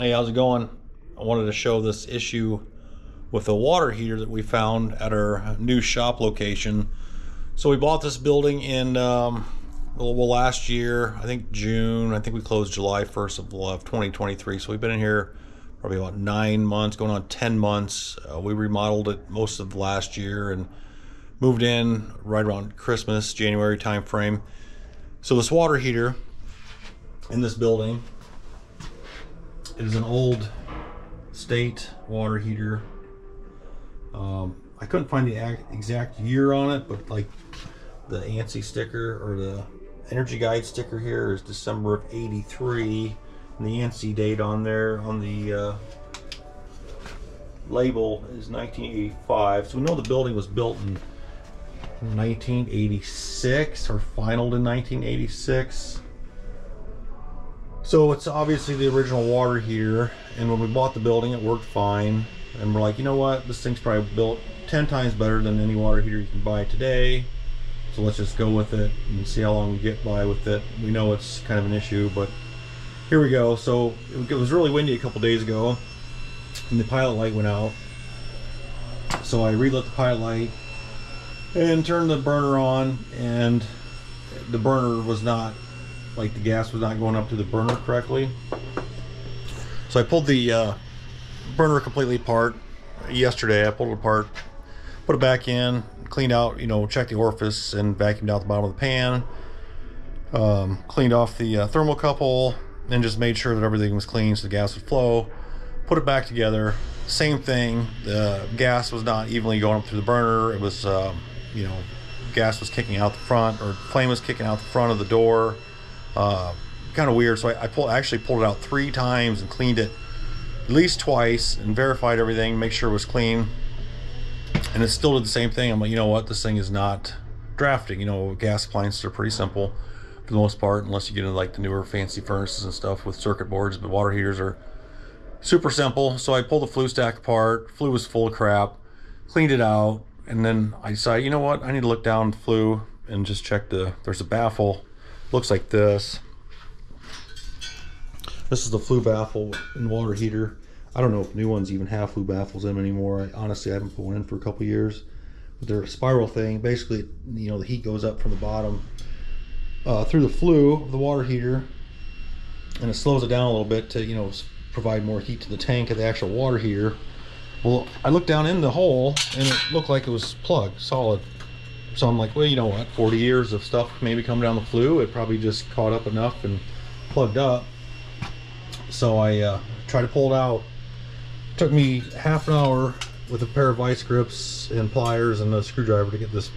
Hey, how's it going? I wanted to show this issue with a water heater that we found at our new shop location. So we bought this building in um, well, last year, I think June. I think we closed July 1st of 2023. So we've been in here probably about nine months, going on 10 months. Uh, we remodeled it most of last year and moved in right around Christmas, January time frame. So this water heater in this building is an old state water heater. Um, I couldn't find the exact year on it, but like the ANSI sticker or the energy guide sticker here is December of 83 and the ANSI date on there on the uh, label is 1985 so we know the building was built in 1986 or finalized in 1986 so it's obviously the original water heater and when we bought the building it worked fine and we're like you know what this thing's probably built 10 times better than any water heater you can buy today so let's just go with it and see how long we get by with it. We know it's kind of an issue, but here we go. So it was really windy a couple days ago and the pilot light went out. So I relit the pilot light and turned the burner on and the burner was not, like the gas was not going up to the burner correctly. So I pulled the uh, burner completely apart yesterday. I pulled it apart, put it back in, cleaned out, you know, checked the orifice and vacuumed out the bottom of the pan. Um, cleaned off the uh, thermocouple and just made sure that everything was clean so the gas would flow. Put it back together. Same thing. The gas was not evenly going up through the burner. It was, um, you know, gas was kicking out the front or flame was kicking out the front of the door. Uh, kind of weird. So I, I pulled, actually pulled it out three times and cleaned it at least twice and verified everything, make sure it was clean and it still did the same thing. I'm like, you know what, this thing is not drafting. You know, gas appliances are pretty simple for the most part, unless you get into like the newer fancy furnaces and stuff with circuit boards. But water heaters are super simple. So I pulled the flue stack apart. Flue was full of crap. Cleaned it out, and then I decided, you know what, I need to look down the flue and just check the. There's a baffle. Looks like this. This is the flue baffle in water heater. I don't know if new ones even have flue baffles in them anymore. I, honestly, I haven't put one in for a couple years. But they're a spiral thing. Basically, you know, the heat goes up from the bottom uh, through the flue of the water heater, and it slows it down a little bit to, you know, provide more heat to the tank of the actual water heater. Well, I looked down in the hole, and it looked like it was plugged, solid. So I'm like, well, you know what? 40 years of stuff maybe come down the flue. It probably just caught up enough and plugged up. So I uh, tried to pull it out took me half an hour with a pair of vice grips and pliers and a screwdriver to get this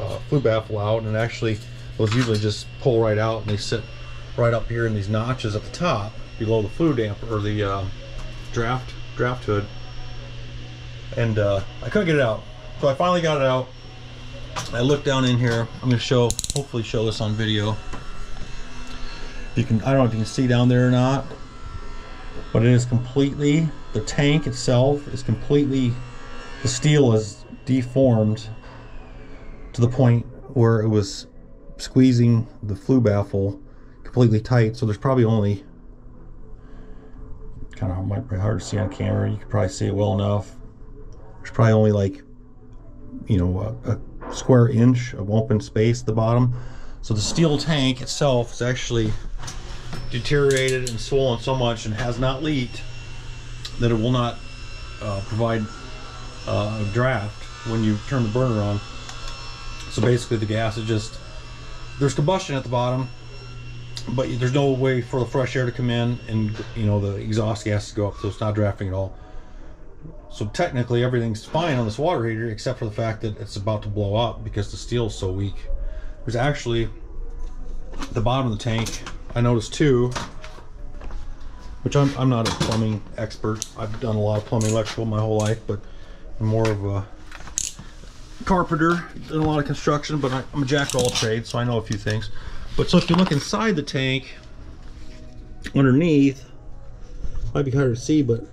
uh, flue baffle out and actually was usually just pull right out and they sit right up here in these notches at the top below the flue damper or the uh, draft draft hood and uh, I couldn't get it out so I finally got it out I look down in here I'm gonna show hopefully show this on video. You can I don't know if you can see down there or not but it is completely the tank itself is completely the steel is deformed to the point where it was squeezing the flue baffle completely tight. So there's probably only kind of might be hard to see on camera. You can probably see it well enough. There's probably only like you know a, a square inch of open space at the bottom so the steel tank itself is actually deteriorated and swollen so much and has not leaked that it will not uh, provide uh, a draft when you turn the burner on. So basically the gas is just, there's combustion at the bottom, but there's no way for the fresh air to come in and you know the exhaust gases go up so it's not drafting at all. So technically everything's fine on this water heater except for the fact that it's about to blow up because the steel is so weak. There's actually the bottom of the tank I noticed too, which I'm, I'm not a plumbing expert. I've done a lot of plumbing electrical my whole life, but I'm more of a carpenter, done a lot of construction, but I, am a jack of all trades, so I know a few things. But so if you look inside the tank, underneath, might be harder to see, but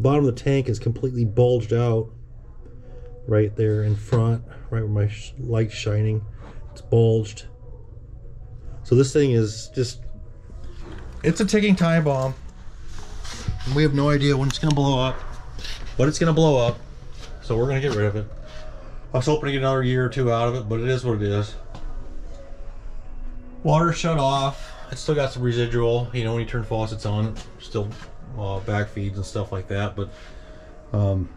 bottom of the tank is completely bulged out right there in front, right where my light's shining. It's bulged. So this thing is just, it's a ticking time bomb. We have no idea when it's gonna blow up, but it's gonna blow up. So we're gonna get rid of it. I was hoping to get another year or two out of it, but it is what it is. Water shut off. It's still got some residual. You know, when you turn faucets on, still uh, back feeds and stuff like that. But um,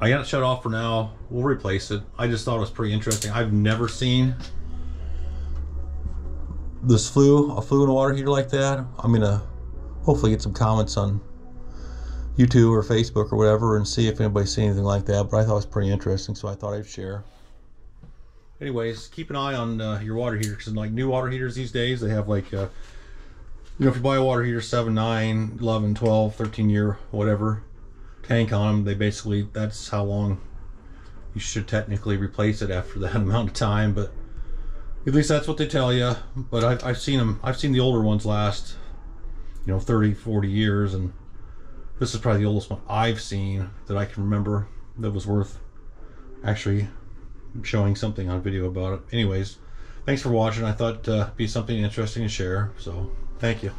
I got it shut off for now. We'll replace it. I just thought it was pretty interesting. I've never seen this flue, a flue in a water heater like that. I'm gonna hopefully get some comments on YouTube or Facebook or whatever and see if anybody's seen anything like that. But I thought it was pretty interesting, so I thought I'd share. Anyways, keep an eye on uh, your water heater because like new water heaters these days, they have like, uh, you know, if you buy a water heater 7, 9, 11, 12, 13 year, whatever, tank on them, they basically, that's how long you should technically replace it after that amount of time. But at least that's what they tell you. But I've, I've seen them, I've seen the older ones last, you know, 30, 40 years. And this is probably the oldest one I've seen that I can remember that was worth actually showing something on video about it. Anyways, thanks for watching. I thought uh, be something interesting to share. So Thank you.